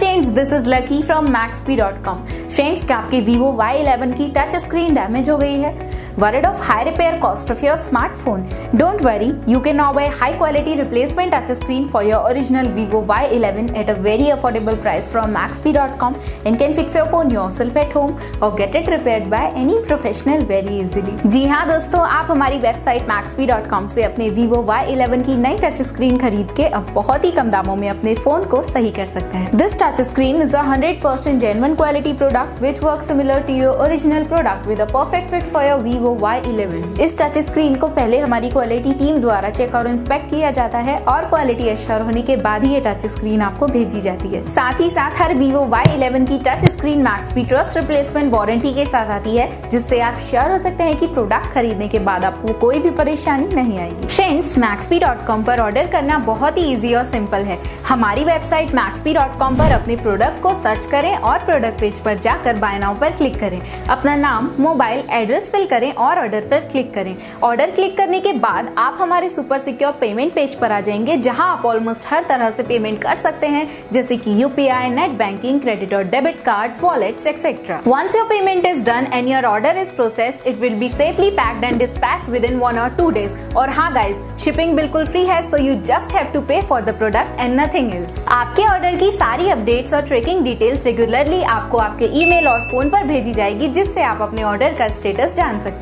This is Lucky from Maxpe dot com friends क्या आपके Vivo Y eleven की touch screen damage हो गई है? Worried of high repair cost of your smartphone? Don't worry, you can now buy high quality replacement touchscreen for your original Vivo Y11 at a very affordable price from maxp.com and can fix your phone yourself at home or get it repaired by any professional very easily. जी हाँ दोस्तों आप हमारी website maxp.com से अपने Vivo Y11 की नई touch screen खरीद के अब बहुत ही कम दामों में अपने फ़ोन को सही कर सकते हैं this touch screen is a 100% genuine quality product which works similar to your original product with a perfect fit for your Vivo Vivo Y11 इस टच स्क्रीन को पहले हमारी क्वालिटी टीम द्वारा चेक और इंस्पेक्ट किया जाता है और क्वालिटी अश्योर होने के बाद ही ये टच स्क्रीन आपको भेजी जाती है। साथ ही साथ हर वीवो Y11 की touch screen Maxbhi trust replacement warranty के साथ आती है, जिससे आप श्योर हो सकते हैं कि प्रोडक्ट खरीदने के बाद आपको कोई भी परेशानी नहीं आएगी। फ्रेंड्स मैक्सपी डॉट कॉम पर ऑर्डर करना बहुत ही ईजी और सिंपल है। हमारी वेबसाइट मैक्सपी डॉट कॉम पर अपने प्रोडक्ट को सर्च करें और प्रोडक्ट पेज पर जाकर बाय नाउ पर क्लिक करें। अपना नाम मोबाइल एड्रेस फिल करें करें और ऑर्डर पर क्लिक करें। ऑर्डर क्लिक करने के बाद आप हमारे सुपर सिक्योर पेमेंट पेज पर आ जाएँगे, जहाँ आप ऑलमोस्ट हर तरह से पेमेंट कर सकते हैं, जैसे कि यूपीआई नेट बैंकिंग क्रेडिट और debit card wallet etcetera once your payment is done and your order is process it will be safely packed and dispatch within one और टू डेज़ और हाँ गाइज़ शिपिंग बिल्कुल free है so you just have to pay for the product and nothing else आपके order की सारी updates और tracking details regularly आपको आपके ईमेल और फ़ोन पर भेजी जाएगी, जिससे आप अपने ऑर्डर का स्टेटस जान सकते